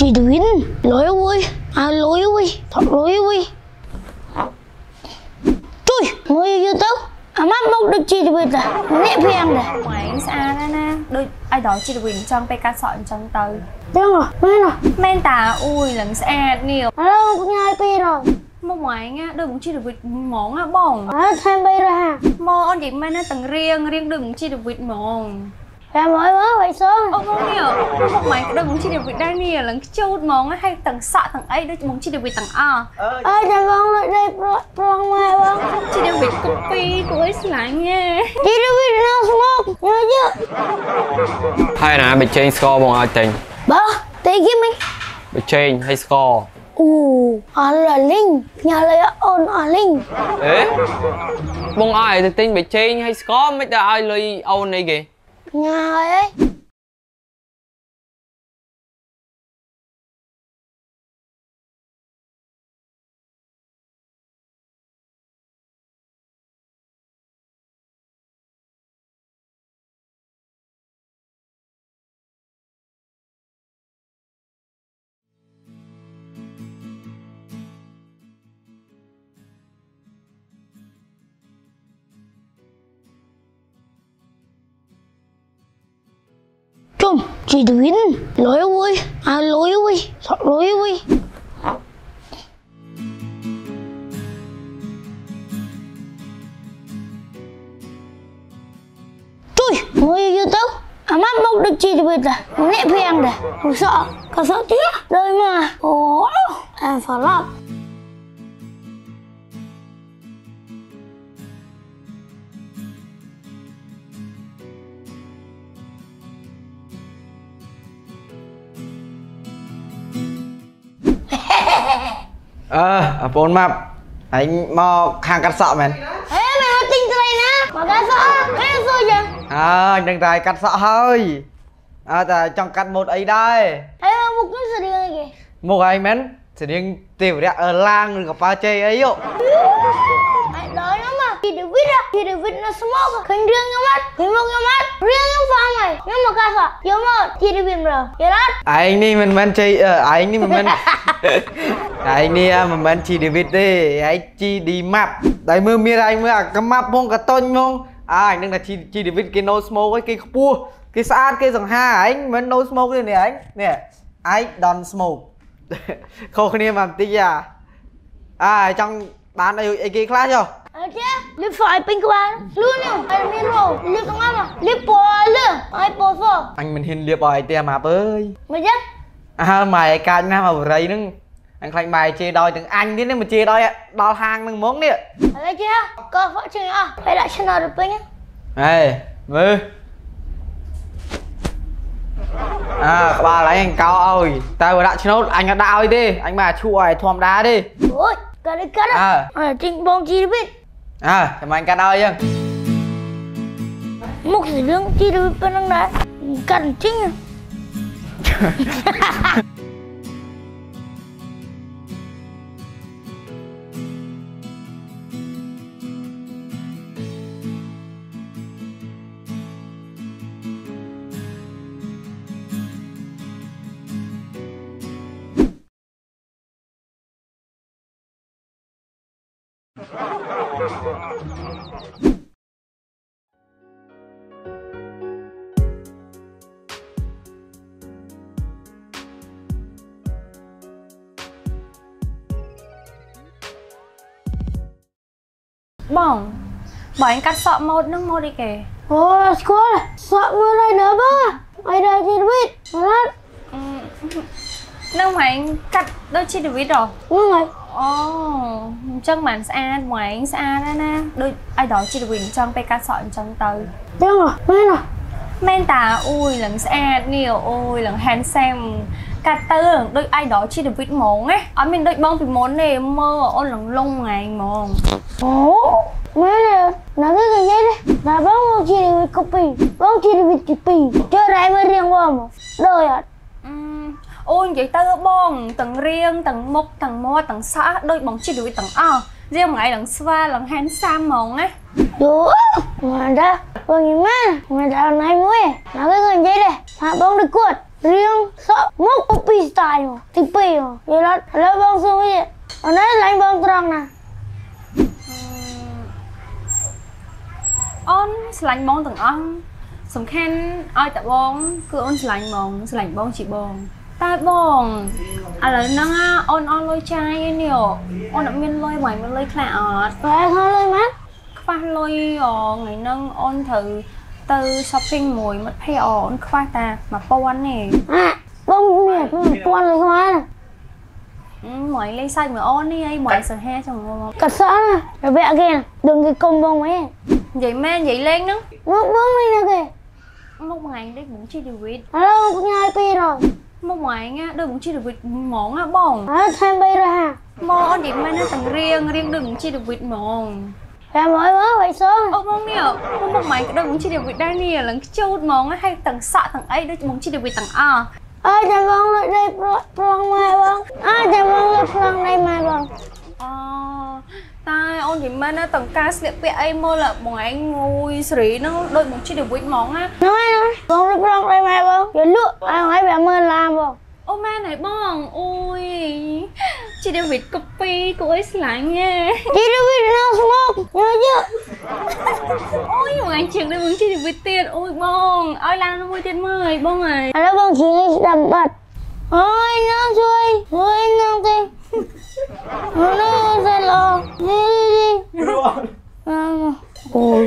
chị Tuyến lỗi ơi à lỗi ơi thật lỗi ơi Trời mới vô tao à mắt bốc được chị Tuyến à nè phiền này ម៉ែស្អាតណាស់ណាដូចឲ្យដល់ជីវិតអញ្ចឹងពេលកាត់សក់អញ្ចឹងទៅ Đang rồi mấy rồi មែនតាអួយឡើងស្អាតនេះ Alo cũng nhai pi rồi មកម៉ែណាដូចមកជីវិតហ្មងណាបង à thêm pi rồi ha មកអូននិយាយមែនណាទាំងរៀងរៀងដូចមកជីវិតហ្មង Ra mới mới vậy sớm អូបងនេះមកម៉ែក៏ដូចមកជីវិតដែរនេះឡើងខ្ជូតហ្មងហើយទាំងសក់ទាំងអីដូចមកជីវិតទាំងអស់ ơi chào con lại đây prong mai con ជីវិតគប់ពីគួរឲ្យស្លាញ់ហ៎ chị Tuyến nó smoke nhớ chưa ហើយណាបិជែងស្ករបងឲ្យទិញ bơ tí kiếm mình បិជែងហើយស្ករ ù à là linh nhà lấy ôn à linh អេបងឲ្យទៅទិញបិជែងហើយស្ករ ngồi ấy. Chị Tuyến lỗi ơi à lỗi ơi sợ lỗi ơi chui mới vô tao à mắt bốc được chị Tuyến à nẹ phèng rồi không sợ, có sợ tiếc đời mà. Ồ à phải lắm Ờ, à, bốn mập Anh mò hàng cắt sọ mày Ê mày nói tinh cái này nè Mà cái sợ Cái này sao vậy À, anh đang tài cắt sọ hơi À, ta trong cắt một ấy đây Ê mà một cái sự điều này kìa Một anh mến Sẽ đi tiểu ra ở lang rồi gặp ba chơi ấy dụ Mày đợi nó mà Chị được viết á Chị được viết nó smoke Khánh riêng nhau mắt Khánh một nhau mắt Riêng nhau phang mày Nhưng mà ca sợ Yếu mà Chị được viết rồi Yếu lát Anh đi mình mình chơi Ờ, anh đi mình mình Anh đi à, mình mình chỉ đi vịt đi Anh chỉ đi map Đấy mưa mưa anh mưa Cái map mông cả tôn mông À, anh đang là chỉ, chỉ đi vịt cái no smoke ấy Cái cua Cái sát cái dòng ha anh Mình no smoke đây nè anh Nè I don't smoke ខុសគ្នាមកបន្តិចអាអាចង់បានអីអីគេខ្លះចុះ Ờ chứ Liếp phải pin của bạn Luôn nhau Mày miên rồ Liếp trong em à Liếp bò lửa Ai bò phở អញមិនហ៊ានលៀបឲ្យទេអាម៉ាប់អើយ Mày chắc អើម៉ែឯកាចណាស់មកបរិយហ្នឹងអញខ្លាចម៉ែជេរដោយទាំងអញទៀតនេះមកជេរដោយដល់ហាងហ្នឹងហ្មងនេះ Ở đây chưa Có phở chừng à Phải đã chân nào được bên nhá ហេមើលអើក្បាលឯងកោឲ្យតែបើដាក់ឆ្នោតអញអត់ដាក់ឲ្យទេអញមកឈូឲ្យធម្មតាទេ Ôi Cả đây cắt á Ờ. Ở trình bông chị được viết អើចាំ អញកាត់ឲ្យចឹង Một sự lương chị được viết bên đá Cắt chính Bỏng. Bảo anh cắt sọ một nước một đi kìa. Ôi, à? Sợ mưa này nữa à? Mày đợi chị biết. Mà lát. Nước mà anh cắt đôi chi được biết rồi. Nhưng mày អូអញ្ចឹងមិនស្អាតហ្មងស្អាតណាស់ណាដូចឲ្យដល់ជីវិតអញ្ចឹងពេលកាត់សក់អញ្ចឹងទៅ Đang rồi, mấy rồi មែនតាអួយឡើងស្អាតនេះអូយឡើង handsome កាត់ទៅឡើងដូច idol ជីវិតហ្មងណាអត់មានដូចបងពីមុនទេមើលអូនឡើងលងថ្ងៃហ្មង Ồ Mấy này Nó cái gì vậy đấy Là bóng một chị được viết copy Bóng chị được viết copy Chơi lại mới riêng qua mà Đời à អឺ អូននិយាយទៅបងទាំងរៀងទាំងមុខទាំងមាត់ទាំងសក់ដូចបងជីវិតទាំងអស់រៀងមួយថ្ងៃឡើងស្វាឡើង handsome ហ្មងណា Đủ Mà ra Vâng nhìn má Mà ra này mũi Nó cái gì vậy đấy Hạ bóng được cuột Riêng Sợ Mốc copy style មកទី2មកយល់អត់ឥឡូវបងសួរវិញអត់ណាឡាញ់បងត្រង់ណាអូនស្រឡាញ់បងទាំងអស់សំខាន់ឲ្យតែបងគឺអូនស្រឡាញ់បងស្រឡាញ់បងជាបង តែបងឥឡូវហ្នឹងណាអូនអស់លុយចាយឯនេះអូនអត់មានលុយបងមានលុយខ្លះអត់បែរខលុយមកខ្វះលុយអូថ្ងៃហ្នឹងអូនត្រូវទៅ shopping មួយមិត្តភ័ក្តិអូនខ្វះតែ1000ទេអាបងមានពាន់លុយខ្មែរអឺមួយលេងសាច់មួយអូននេះអីមួយសង្ហាចឹងមកកាត់សក់ណារបៀបគេដឹងគេគុំបងមែននិយាយមែននិយាយលេងហ្នឹងមកបងនេះណាគេមកមួយថ្ងៃដូចបងជីឌីវីតឥឡូវផ្ញើ200 មកមួយថ្ងៃដូចបងជីឌីវីតហ្មងណាបងឥឡូវថែម350មកអូននិយាយមែនណាទាំងរៀងរៀងដូចបងជីឌីវីតហ្មងតែមកមកបៃសងអូបងនេះមកមកម៉ៃក៏ដូចបងជីឌីវីតដែរនេះឡើងខ្ជូតហ្មងហើយទាំងសក់ទាំងអីដូចបងជីឌីវីតទាំងអស់អើចាំបងលើកដៃប្រងម៉ែបងអើចាំបងលើកប្រងដៃម៉ែបងអូ តែអូននិយាយមែនណាទាំងការស្លៀកពាក់អីមើលបងឯងងួយស្រីហ្នឹងដូចបងជីឌីវីតហ្មងណាហ្នឹងហើយបងលើកប្រងដៃម៉ែបងយកលក់ឲ្យឲ្យវាមើលឡាបងអូមែនហើយបងអូយជីឌីវីតកូពីគួរឲ្យស្លាញ់ហ៎ជីរវិតនៅស្មុកយកយកអូយបងឯងជាងដូចបងជីឌីវីតទៀតអូយបងឲ្យឡានមួយទៀតមើលបងអើយឥឡូវបងជិះស្ដាំបាត់អូយនឹងជួយជួយនឹងទេ អូនទៅឡោនេះអូយ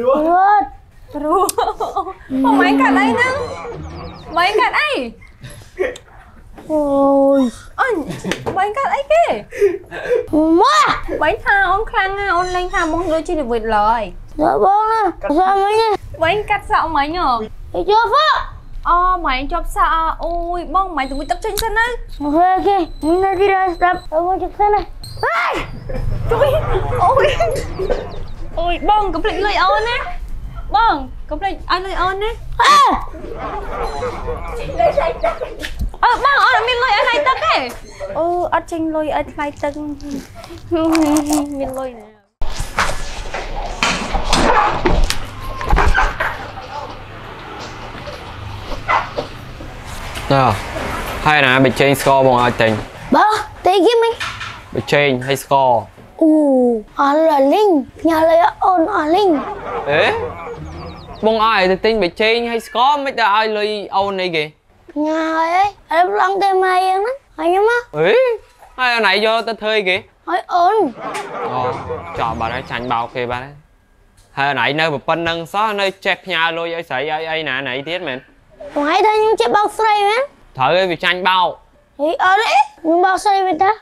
រត់ព្រោះបងឯងកាត់អីហ្នឹងបងឯងកាត់អីអូយអូនបងឯងកាត់អីគេម៉ាបងថាអូនខ្លាំងណាស់ អូនលេងថាបងដូចជីវិតឡើយយកបងណាសាមិញបងកាត់សក់មិញហ៎យកហ្វអូបងជាប់សក់អអូយបងមិនទៅមួយទឹកចេញសិនណាអូខេអូខេមិនណាទីរស្ដាប់បងជិះសិនណាហេជួយអូយអូយបងកុំភ្លេចលុយអូនណាបងកុំភ្លេចឲ្យលុយអូនណាអើអឺបងអូនអត់មានលុយឲ្យថ្លៃទឹកទេអូអត់ចេញលុយឲ្យថ្លៃទឹកមានលុយណា អើហើយណាបិជែងស្ករបងឲ្យទិញបើតែគេមិនបិជែងហើយស្ករអូអលាលីងញ៉ាលៃអូនអលីងអេបងឲ្យទៅទិញបិជែងហើយស្ករមិនទៅឲ្យលុយអូនអីគេញ៉ាហើយអីឡងតែម៉ែយ៉ាងណាហើយញ៉ាំមកអេហើយអាណៃយកទៅធ្វើអីគេហើយអូនអូចោលបាត់ហើយចាញ់បោកគេបាត់ហើយហើយអាណៃនៅប៉ុណ្្នឹងសោះនៅចេះផ្ញើលុយឲ្យស្រីឲ្យអីណាណៃទៀតមែន បងឯងថាខ្ញុំចេះបោកស្រីមែនត្រូវឲ្យវាចាញ់បោកហីអត់ទេខ្ញុំបោកស្រីមែនតាឥ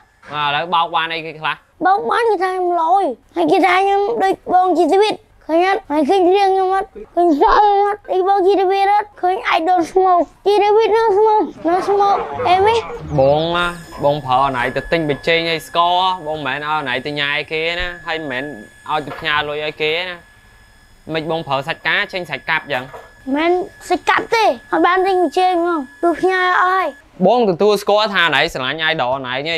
ឡូវបោកបានអីគេខ្លះបោកបានគេថាខ្ញុំលយហើយគេថាខ្ញុំដូចបងជីវិតឃើញអត់ហើយឃើញរៀងខ្ញុំអត់ឃើញសក់ខ្ញុំអត់អីបងជីវិតអត់ឃើញ idol smoke ជីវិតនៅ smoke នៅ smoke អេមីបងណាបងប្រើអាណៃទៅទិញបិជែងឲ្យស្ករបងមិនមែនឲ្យអាណៃទៅញ៉ាយគេណាហើយមិនមែនឲ្យទៅផ្ញើលុយឲ្យគេណាមិនបងប្រើសាច់កាចេញសាច់កាប់ចឹង មិនសិកាត់ទេហើយបានទិញជើងមកទូផ្ញើអស់ហើយបងទទួលស្គាល់ថាណៃស្រឡាញ់អាយដលណៃហី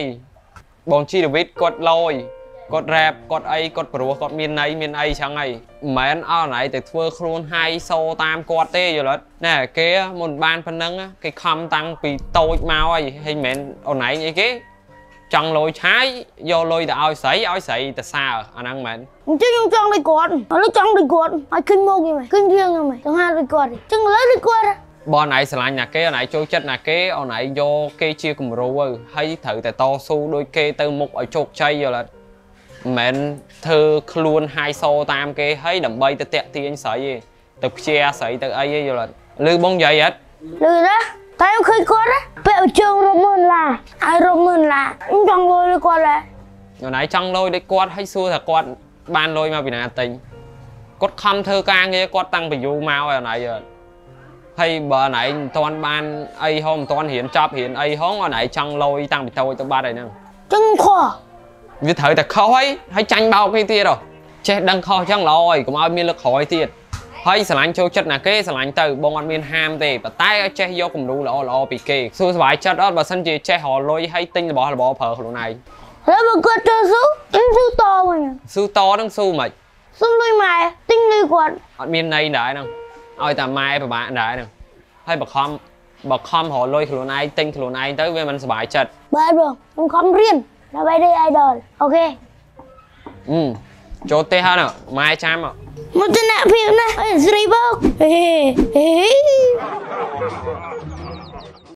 បងជីរវិតគាត់លយគាត់រ៉េបគាត់អីគាត់ព្រោះគាត់មានន័យមានអីចឹងហីមិនមែនឲ្យណៃទៅធ្វើខ្លួនហៃសូតាមគាត់ទេយល់អត់ណែគេមុនបានប៉ុណ្ណឹងគេខំតាំងពីតូចមកហីហើយមិនមែនអូនឯងអីគេ ចង់លយឆាយយកលុយទៅឲ្យស្រីឲ្យស្រីទៅសើអាហ្នឹងមែនអញ្ចឹងខ្ញុំចង់ដូចគាត់ឥឡូវចង់ដូចគាត់ហើយឃើញមកគេមែនឃើញរៀងហ្នឹងមែនចង់ហាដូចគាត់អញ្ចឹងឥឡូវដូចគាត់បងណៃស្រឡាញ់ណាគេអូនឯងចូលចិត្តណាគេអូនឯងយកគេជាគំរូទៅហើយត្រូវតែតស៊ូដូចគេទៅមុខឲ្យជោគជ័យយល់អត់មិនមែនធ្វើខ្លួនហាយសូតាមគេហើយដើម្បីទៅតាក់ទាញស្រីទេទៅព្យាស្រីទៅអីទេយល់អត់ឬបងនិយាយអត់លឺណា តែខ្ញុំឃើញគាត់ណាពាក់ជើងរំមើលឡាហើយរំមើលឡាខ្ញុំចង់លុយដូចគាត់ដែរអូនឯងចង់លុយដូចគាត់ហើយសួរថាគាត់បានលុយមកពីណាទិញគាត់ខំធ្វើការងារគាត់តាំងពីយូរមកហើយអូនឯងយល់អត់ហើយបើអូនឯងមិនទាន់បានអីហងមិនទាន់រៀនចប់រៀនអីហងអូនឯងចង់លុយតាំងពីតូចទៅបាត់ហើយហ្នឹងចឹងខោវាត្រូវតែខុសហើយហើយចាញ់បោកគេទៀតហ៎ចេះដឹងខុសអញ្ចឹងល្អហើយកុំឲ្យមានលើកក្រោយទៀត ហើយស្រឡាញ់ចូលចិត្តណាគេស្រឡាញ់ទៅបងអត់មានហាមទេប៉ុន្តែឲ្យចេះយកគំរូល្អល្អពីគេសួរសុបាយចិត្តអត់បើសិនជាចេះរលុយហើយទិញរបស់របរប្រើខ្លួនឯងហើយបើគាត់ទៅស៊ូខ្ញុំស៊ូតវិញស៊ូតនឹងស៊ូមិនស៊ូលុយម៉ែទិញលុយគាត់អត់មានន័យដែរហ្នឹងឲ្យតែម៉ែពិបាកដែរហ្នឹងហើយបខំបើខំរកលុយខ្លួនឯងទិញខ្លួនឯងទៅវាមិនសុបាយចិត្តបាទបងខ្ញុំខំរៀនដើម្បីได้ idol អូខេអឺ ចូលទេហើយណាម៉ែចាំមកតនភាពណាស់អីស្រីបងហេហេ